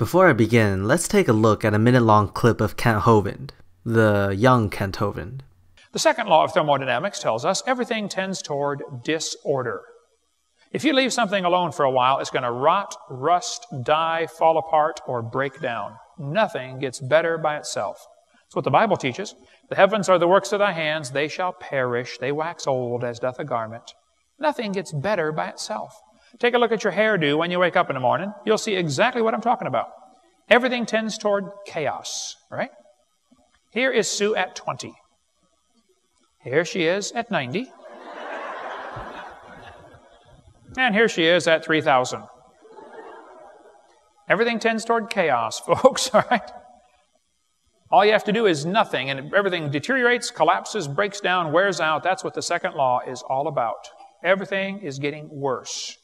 Before I begin, let's take a look at a minute long clip of Kent Hovind, the young Kent Hovind. The second law of thermodynamics tells us everything tends toward disorder. If you leave something alone for a while, it's going to rot, rust, die, fall apart, or break down. Nothing gets better by itself. That's what the Bible teaches. The heavens are the works of thy hands, they shall perish, they wax old as doth a garment. Nothing gets better by itself. Take a look at your hairdo when you wake up in the morning. You'll see exactly what I'm talking about. Everything tends toward chaos, right? Here is Sue at 20. Here she is at 90. And here she is at 3,000. Everything tends toward chaos, folks, all right? All you have to do is nothing, and everything deteriorates, collapses, breaks down, wears out. That's what the second law is all about. Everything is getting worse.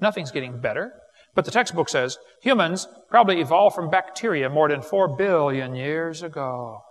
Nothing's getting better. But the textbook says humans probably evolved from bacteria more than 4 billion years ago.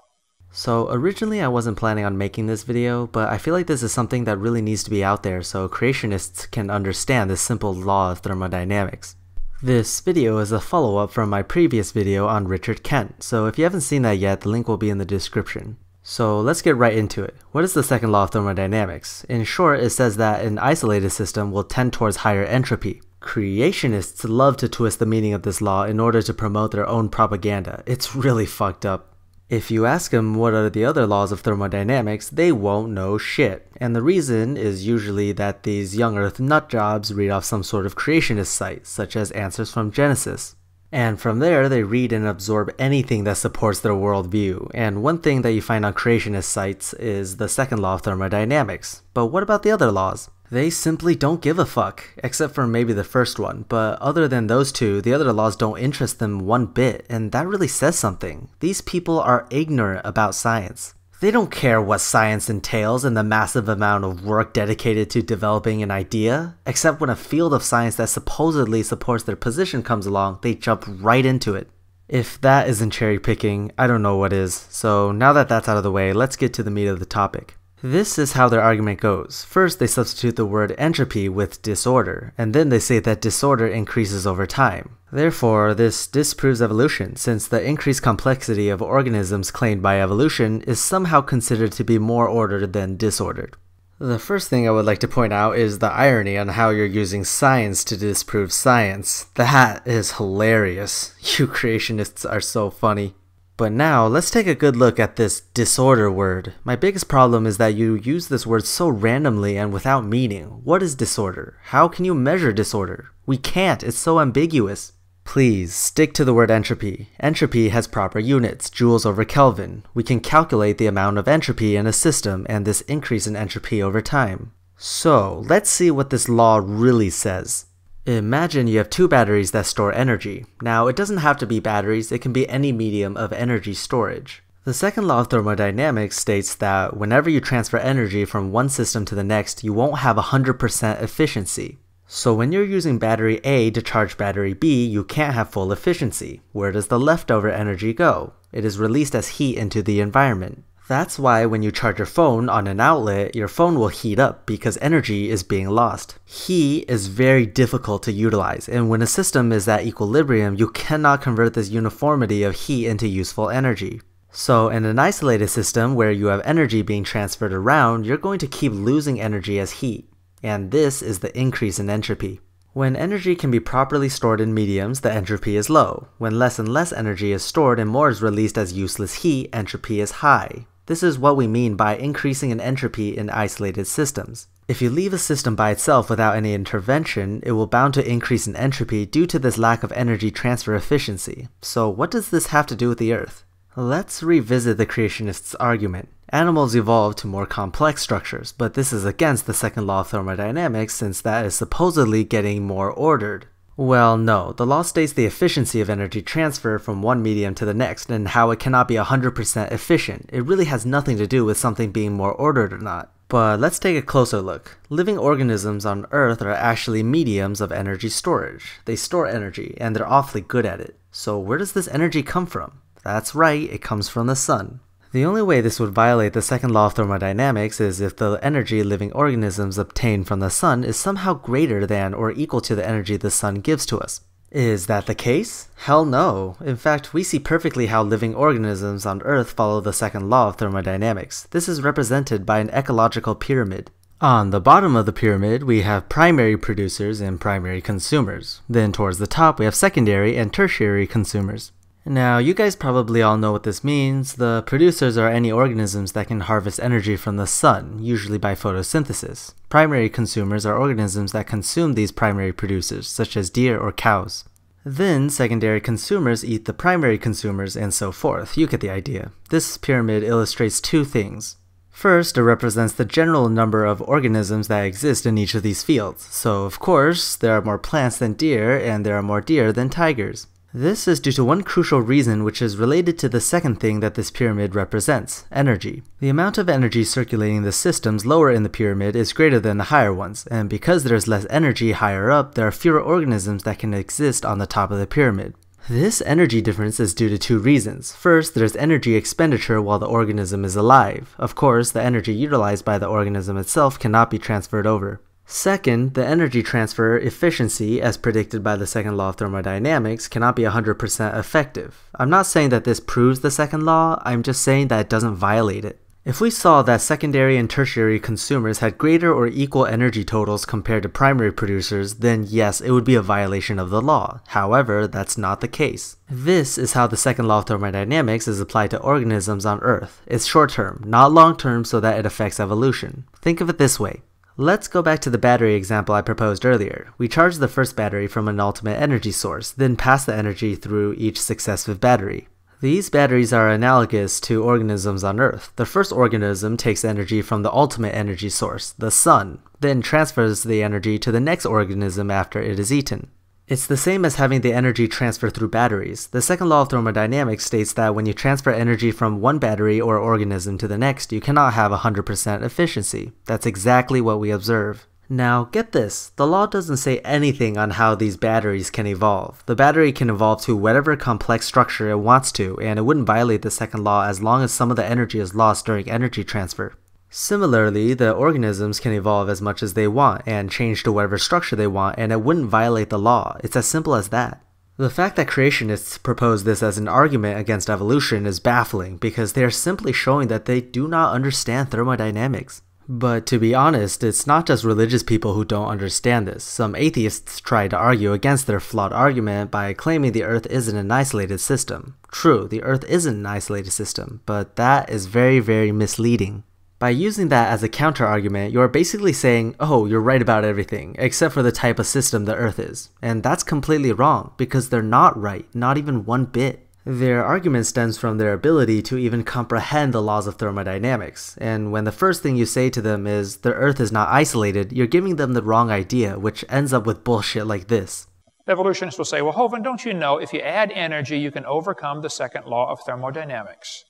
So originally I wasn't planning on making this video, but I feel like this is something that really needs to be out there so creationists can understand this simple law of thermodynamics. This video is a follow-up from my previous video on Richard Kent, so if you haven't seen that yet, the link will be in the description. So let's get right into it. What is the second law of thermodynamics? In short, it says that an isolated system will tend towards higher entropy. Creationists love to twist the meaning of this law in order to promote their own propaganda. It's really fucked up. If you ask them what are the other laws of thermodynamics, they won't know shit. And the reason is usually that these young earth nutjobs read off some sort of creationist site, such as Answers from Genesis. And from there, they read and absorb anything that supports their worldview. And one thing that you find on creationist sites is the second law of thermodynamics. But what about the other laws? They simply don't give a fuck, except for maybe the first one, but other than those two, the other laws don't interest them one bit, and that really says something. These people are ignorant about science. They don't care what science entails and the massive amount of work dedicated to developing an idea, except when a field of science that supposedly supports their position comes along, they jump right into it. If that isn't cherry picking, I don't know what is. So now that that's out of the way, let's get to the meat of the topic. This is how their argument goes. First, they substitute the word entropy with disorder, and then they say that disorder increases over time. Therefore, this disproves evolution, since the increased complexity of organisms claimed by evolution is somehow considered to be more ordered than disordered. The first thing I would like to point out is the irony on how you're using science to disprove science. That is hilarious. You creationists are so funny. But now, let's take a good look at this disorder word. My biggest problem is that you use this word so randomly and without meaning. What is disorder? How can you measure disorder? We can't, it's so ambiguous. Please, stick to the word entropy. Entropy has proper units, joules over Kelvin. We can calculate the amount of entropy in a system and this increase in entropy over time. So, let's see what this law really says. Imagine you have two batteries that store energy. Now, it doesn't have to be batteries, it can be any medium of energy storage. The second law of thermodynamics states that whenever you transfer energy from one system to the next, you won't have 100% efficiency. So when you're using battery A to charge battery B, you can't have full efficiency. Where does the leftover energy go? It is released as heat into the environment. That's why when you charge your phone on an outlet, your phone will heat up because energy is being lost. Heat is very difficult to utilize, and when a system is at equilibrium, you cannot convert this uniformity of heat into useful energy. So in an isolated system where you have energy being transferred around, you're going to keep losing energy as heat. And this is the increase in entropy. When energy can be properly stored in mediums, the entropy is low. When less and less energy is stored and more is released as useless heat, entropy is high. This is what we mean by increasing in entropy in isolated systems. If you leave a system by itself without any intervention, it will bound to increase in entropy due to this lack of energy transfer efficiency. So what does this have to do with the Earth? Let's revisit the creationists' argument. Animals evolved to more complex structures, but this is against the second law of thermodynamics since that is supposedly getting more ordered. Well, no. The law states the efficiency of energy transfer from one medium to the next and how it cannot be 100% efficient. It really has nothing to do with something being more ordered or not. But let's take a closer look. Living organisms on Earth are actually mediums of energy storage. They store energy, and they're awfully good at it. So where does this energy come from? That's right, it comes from the sun. The only way this would violate the second law of thermodynamics is if the energy living organisms obtain from the sun is somehow greater than or equal to the energy the sun gives to us. Is that the case? Hell no. In fact, we see perfectly how living organisms on Earth follow the second law of thermodynamics. This is represented by an ecological pyramid. On the bottom of the pyramid, we have primary producers and primary consumers. Then towards the top, we have secondary and tertiary consumers. Now, you guys probably all know what this means. The producers are any organisms that can harvest energy from the sun, usually by photosynthesis. Primary consumers are organisms that consume these primary producers, such as deer or cows. Then, secondary consumers eat the primary consumers, and so forth. You get the idea. This pyramid illustrates two things. First, it represents the general number of organisms that exist in each of these fields. So, of course, there are more plants than deer, and there are more deer than tigers. This is due to one crucial reason which is related to the second thing that this pyramid represents, energy. The amount of energy circulating the systems lower in the pyramid is greater than the higher ones, and because there's less energy higher up, there are fewer organisms that can exist on the top of the pyramid. This energy difference is due to two reasons. First, there's energy expenditure while the organism is alive. Of course, the energy utilized by the organism itself cannot be transferred over. Second, the energy transfer efficiency, as predicted by the second law of thermodynamics, cannot be 100% effective. I'm not saying that this proves the second law, I'm just saying that it doesn't violate it. If we saw that secondary and tertiary consumers had greater or equal energy totals compared to primary producers, then yes, it would be a violation of the law. However, that's not the case. This is how the second law of thermodynamics is applied to organisms on Earth. It's short term, not long term so that it affects evolution. Think of it this way. Let's go back to the battery example I proposed earlier. We charge the first battery from an ultimate energy source, then pass the energy through each successive battery. These batteries are analogous to organisms on Earth. The first organism takes energy from the ultimate energy source, the sun, then transfers the energy to the next organism after it is eaten. It's the same as having the energy transfer through batteries. The second law of thermodynamics states that when you transfer energy from one battery or organism to the next, you cannot have 100% efficiency. That's exactly what we observe. Now, get this, the law doesn't say anything on how these batteries can evolve. The battery can evolve to whatever complex structure it wants to, and it wouldn't violate the second law as long as some of the energy is lost during energy transfer. Similarly, the organisms can evolve as much as they want and change to whatever structure they want, and it wouldn't violate the law. It's as simple as that. The fact that creationists propose this as an argument against evolution is baffling because they are simply showing that they do not understand thermodynamics. But to be honest, it's not just religious people who don't understand this. Some atheists try to argue against their flawed argument by claiming the Earth isn't an isolated system. True, the Earth isn't an isolated system, but that is very, very misleading. By using that as a counter-argument, you're basically saying, oh, you're right about everything, except for the type of system the Earth is. And that's completely wrong, because they're not right, not even one bit. Their argument stems from their ability to even comprehend the laws of thermodynamics, and when the first thing you say to them is, the Earth is not isolated, you're giving them the wrong idea, which ends up with bullshit like this. Evolutionists will say, well, Hovind, don't you know if you add energy, you can overcome the second law of thermodynamics?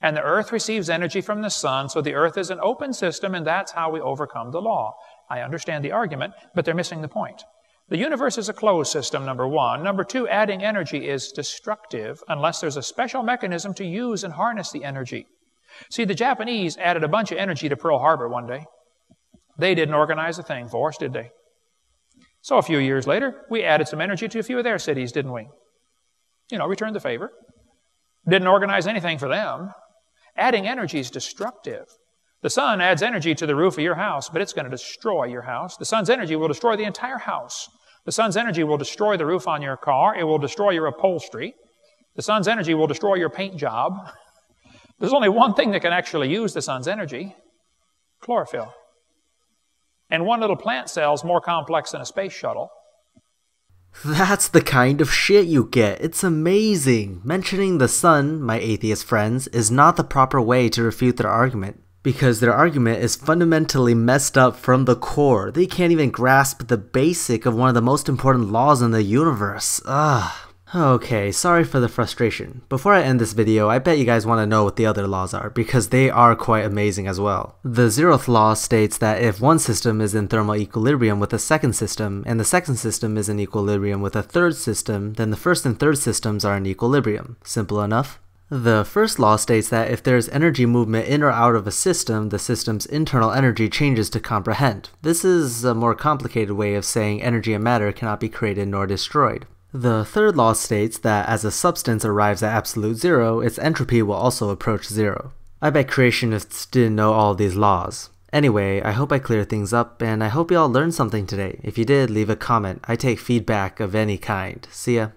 And the earth receives energy from the sun, so the earth is an open system, and that's how we overcome the law. I understand the argument, but they're missing the point. The universe is a closed system, number one. Number two, adding energy is destructive unless there's a special mechanism to use and harness the energy. See, the Japanese added a bunch of energy to Pearl Harbor one day. They didn't organize a thing for us, did they? So a few years later, we added some energy to a few of their cities, didn't we? You know, returned the favor. Didn't organize anything for them. Adding energy is destructive. The sun adds energy to the roof of your house, but it's going to destroy your house. The sun's energy will destroy the entire house. The sun's energy will destroy the roof on your car. It will destroy your upholstery. The sun's energy will destroy your paint job. There's only one thing that can actually use the sun's energy chlorophyll. And one little plant cell is more complex than a space shuttle. That's the kind of shit you get. It's amazing. Mentioning the sun, my atheist friends, is not the proper way to refute their argument. Because their argument is fundamentally messed up from the core. They can't even grasp the basic of one of the most important laws in the universe. Ugh. Okay, sorry for the frustration. Before I end this video, I bet you guys want to know what the other laws are, because they are quite amazing as well. The zeroth law states that if one system is in thermal equilibrium with a second system, and the second system is in equilibrium with a third system, then the first and third systems are in equilibrium. Simple enough? The first law states that if there is energy movement in or out of a system, the system's internal energy changes to comprehend. This is a more complicated way of saying energy and matter cannot be created nor destroyed. The third law states that as a substance arrives at absolute zero, its entropy will also approach zero. I bet creationists didn't know all these laws. Anyway, I hope I cleared things up, and I hope you all learned something today. If you did, leave a comment. I take feedback of any kind. See ya.